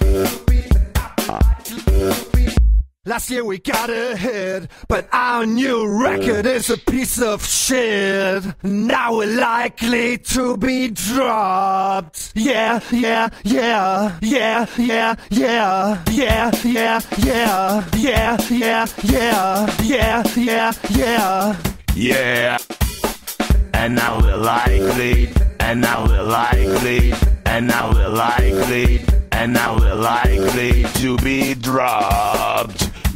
Yeah. Last year we got ahead, but our new record is a piece of shit. Now we're likely to be dropped. Yeah, yeah, yeah, yeah, yeah, yeah, yeah, yeah, yeah, yeah, yeah, yeah, yeah, yeah, yeah. Yeah. And now we're likely, and now we're likely, and now we're likely, and now we're likely to be dropped.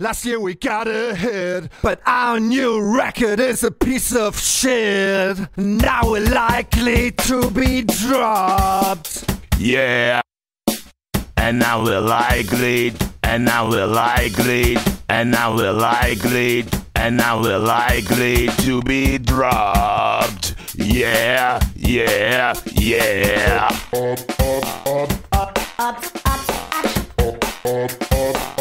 Last year we got ahead, but our new record is a piece of shit. Now we're likely to be dropped. Yeah. And now we're likely, and now we're likely, and now we're likely, and now we're likely to be dropped. Yeah, yeah, yeah. Up, up, up, up, up, up, up, up, up.